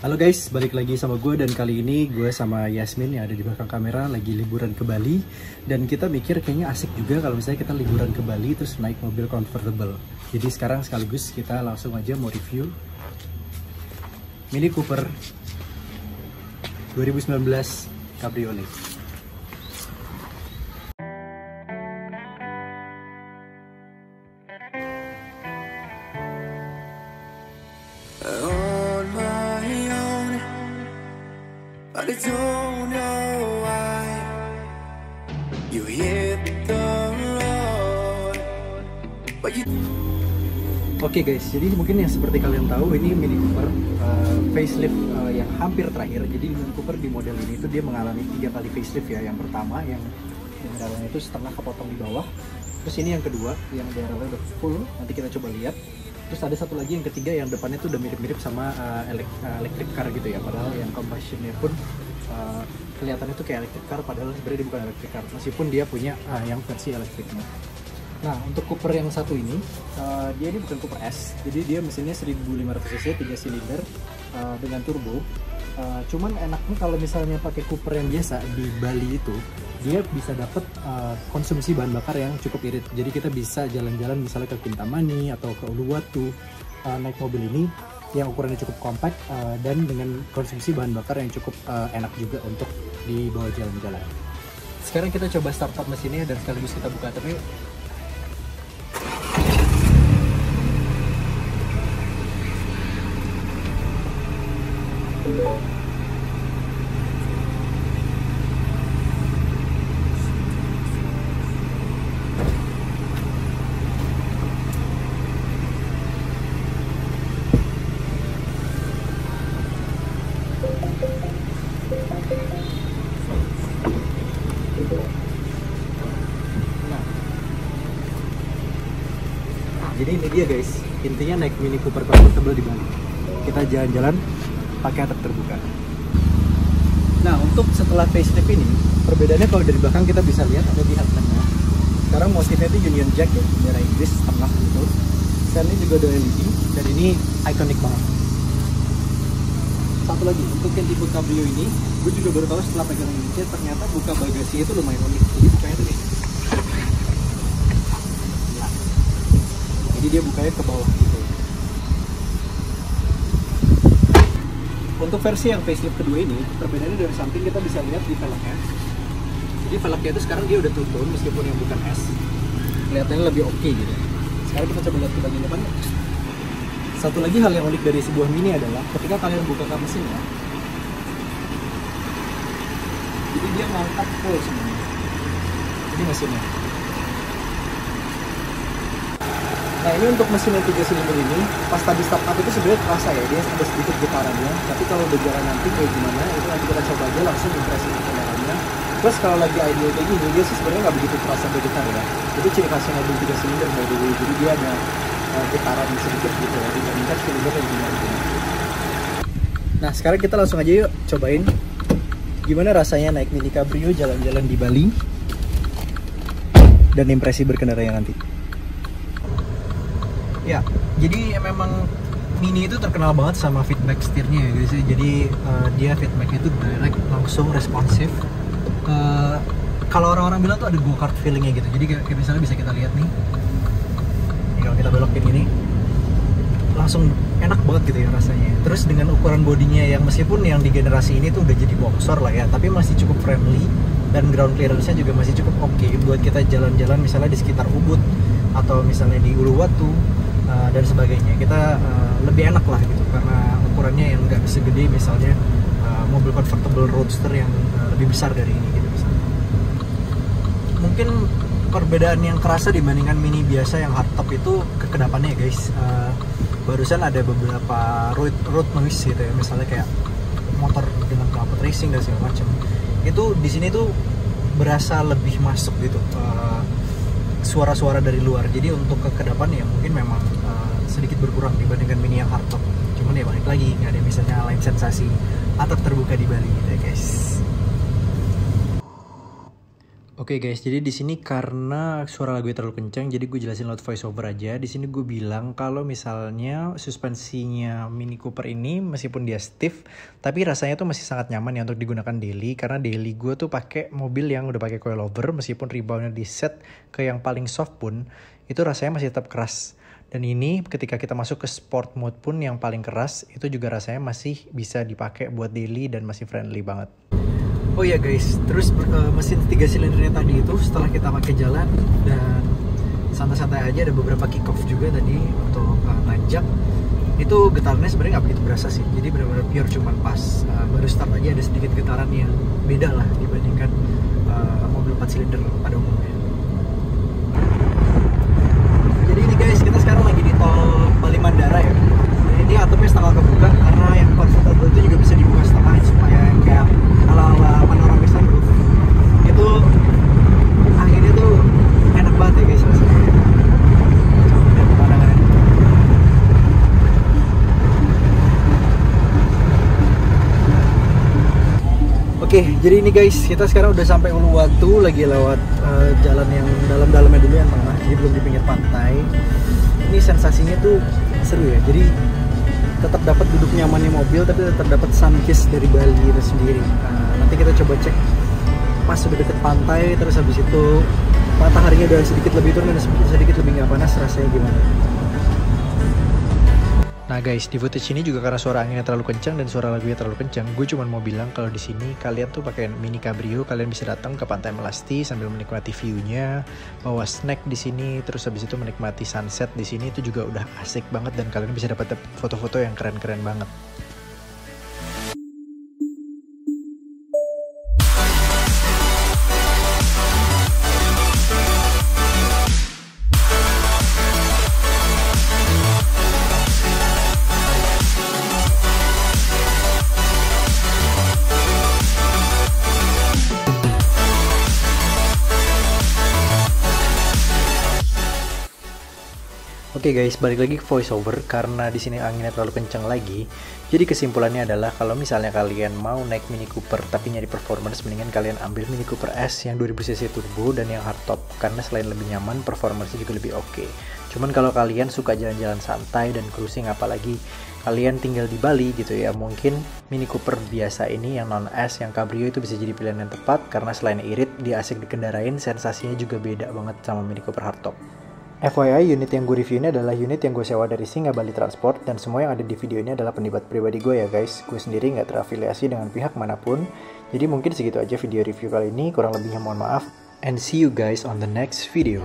Halo guys, balik lagi sama gue dan kali ini gue sama Yasmin yang ada di belakang kamera lagi liburan ke Bali dan kita mikir kayaknya asik juga kalau misalnya kita liburan ke Bali terus naik mobil convertible. Jadi sekarang sekaligus kita langsung aja mau review Mini Cooper 2019 Cabriolet. Oke guys, jadi mungkin yang seperti kalian tahu ini Mini Cooper uh, facelift uh, yang hampir terakhir. Jadi Mini Cooper di model ini itu dia mengalami tiga kali facelift ya. Yang pertama yang yang dalamnya itu setengah kepotong di bawah. Terus ini yang kedua yang daerahnya udah full. Nanti kita coba lihat. Terus ada satu lagi yang ketiga yang depannya tuh udah mirip-mirip sama uh, elek- uh, car gitu ya. Padahal yang combustionnya pun uh, kelihatannya tuh kayak electric car padahal sebenarnya dia bukan electric car meskipun dia punya uh, yang versi elektriknya. Nah, untuk Cooper yang satu ini, uh, dia ini bukan Cooper S. Jadi dia mesinnya 1500 cc, 3 silinder uh, dengan turbo. Uh, cuman enaknya kalau misalnya pakai Cooper yang biasa di Bali itu, dia bisa dapat uh, konsumsi bahan bakar yang cukup irit. Jadi kita bisa jalan-jalan misalnya ke Kintamani atau ke Uluwatu uh, naik mobil ini yang ukurannya cukup kompak uh, dan dengan konsumsi bahan bakar yang cukup uh, enak juga untuk dibawa jalan-jalan. Sekarang kita coba start up mesinnya dan sekaligus kita buka tapi Jadi ini dia guys, intinya naik Mini Cooper convertible di Bali. Kita jalan-jalan pakai atap terbuka. Nah, untuk setelah facelift ini, perbedaannya kalau dari belakang kita bisa lihat ada di headlampnya. Sekarang motifnya itu Union Jack ya, bendera Inggris tengah gitu. Dan ini juga ada LED dan ini ikonik banget. Satu lagi, untuk yang tipe Cabrio ini, gue juga baru tahu setelah pegang ini, ternyata buka bagasinya itu lumayan unik. Jadi bukanya tuh nih, jadi dia bukanya ke bawah gitu untuk versi yang facelift kedua ini perbedaannya dari samping kita bisa lihat di velgnya. Jadi velgnya itu sekarang dia udah tutun meskipun yang bukan S. Kelihatannya lebih oke gitu. Sekarang kita coba lihat ke bagian depannya. Satu lagi hal yang unik dari sebuah mini adalah ketika kalian buka kap mesinnya jadi dia ngangkat full semuanya. Ini mesinnya Nah ini untuk mesin yang 3 silinder ini, pas tadi start up itu sebenarnya terasa ya, dia ada sedikit getarannya. Tapi kalau udah jalan nanti kayak gimana, itu nanti kita coba aja langsung impresi ke kendaraannya. Plus kalau lagi idle kayak gini, dia sih sebenarnya nggak begitu terasa bergetar ya. Itu ciri khasnya mobil 3 silinder by the way, jadi dia ada uh, getaran sedikit gitu ya, dibandingkan silinder yang gimana gini. Nah sekarang kita langsung aja yuk cobain gimana rasanya naik Mini Cabrio jalan-jalan di Bali dan impresi berkendaranya nanti. Ya, jadi memang Mini itu terkenal banget sama feedback setirnya ya guys. Jadi uh, dia feedback itu direct, langsung responsif. Uh, kalau orang-orang bilang tuh ada go kart feelingnya gitu. Jadi kayak, kayak misalnya bisa kita lihat nih. Kalau kita belokin ini, langsung enak banget gitu ya rasanya. Terus dengan ukuran bodinya yang meskipun yang di generasi ini tuh udah jadi boxer lah ya, tapi masih cukup friendly dan ground clearance-nya juga masih cukup oke buat kita jalan-jalan misalnya di sekitar Ubud atau misalnya di Uluwatu uh, dan sebagainya. Kita uh, lebih enak lah gitu karena ukurannya yang nggak segede misalnya uh, mobil convertible roadster yang uh, lebih besar dari ini gitu misalnya. Mungkin perbedaan yang kerasa dibandingkan mini biasa yang hardtop itu kekedapannya ya guys. Uh, barusan ada beberapa road road noise gitu ya misalnya kayak motor dengan knalpot racing dan segala macam itu di sini tuh berasa lebih masuk gitu uh, suara-suara dari luar jadi untuk kekedapan ya mungkin memang uh, berkurang dibandingkan mini yang hardtop cuman ya balik lagi nggak ada misalnya lain sensasi atap terbuka di Bali gitu ya guys Oke guys, jadi di sini karena suara lagu terlalu kencang, jadi gue jelasin lewat voice over aja. Di sini gue bilang kalau misalnya suspensinya Mini Cooper ini meskipun dia stiff, tapi rasanya tuh masih sangat nyaman ya untuk digunakan daily karena daily gue tuh pakai mobil yang udah pakai coilover meskipun reboundnya di set ke yang paling soft pun itu rasanya masih tetap keras. Dan ini ketika kita masuk ke sport mode pun yang paling keras itu juga rasanya masih bisa dipakai buat daily dan masih friendly banget. Oh iya guys, terus uh, mesin tiga silindernya tadi itu setelah kita pakai jalan dan santai-santai aja ada beberapa kick off juga tadi untuk uh, nanjak itu getarnya sebenarnya nggak begitu berasa sih. Jadi benar-benar pure cuman pas uh, baru start aja ada sedikit getaran yang beda lah dibandingkan uh, mobil 4 silinder pada umumnya jadi ini guys kita sekarang lagi di tol Bali Mandara ya ini atapnya setengah kebuka karena yang convertible itu juga bisa dibuka setengah supaya kayak ala-ala panorama sunroof itu anginnya tuh enak banget ya guys rasanya Lihat pemandangannya. Oke, jadi ini guys, kita sekarang udah sampai Uluwatu, lagi lewat uh, jalan yang dalam-dalamnya dulu yang tengah, jadi belum di pinggir pantai. Ini sensasinya tuh seru ya, jadi tetap dapat duduk nyamannya mobil, tapi tetap dapat sun kiss dari Bali itu sendiri. Nah, nanti kita coba cek pas sudah deket pantai, terus habis itu mataharinya udah sedikit lebih turun dan sedikit lebih nggak panas, rasanya gimana? Nah guys, di footage ini juga karena suara anginnya terlalu kencang dan suara lagunya terlalu kencang, gue cuma mau bilang kalau di sini kalian tuh pakai mini cabrio, kalian bisa datang ke Pantai Melasti sambil menikmati view-nya, bawa snack di sini, terus habis itu menikmati sunset di sini itu juga udah asik banget dan kalian bisa dapat foto-foto yang keren-keren banget. Oke okay guys, balik lagi ke voiceover karena di sini anginnya terlalu kencang lagi. Jadi kesimpulannya adalah kalau misalnya kalian mau naik Mini Cooper tapi nyari performance, mendingan kalian ambil Mini Cooper S yang 2000cc turbo dan yang hardtop karena selain lebih nyaman, performance juga lebih oke. Okay. Cuman kalau kalian suka jalan-jalan santai dan cruising apalagi kalian tinggal di Bali gitu ya, mungkin Mini Cooper biasa ini yang non S, yang cabrio itu bisa jadi pilihan yang tepat karena selain irit, dia asik dikendarain, sensasinya juga beda banget sama Mini Cooper hardtop. FYI, unit yang gue review ini adalah unit yang gue sewa dari Singa Bali Transport dan semua yang ada di video ini adalah pendibat pribadi gue ya guys. Gue sendiri nggak terafiliasi dengan pihak mana pun. Jadi mungkin segitu aja video review kali ini, kurang lebihnya mohon maaf. And see you guys on the next video.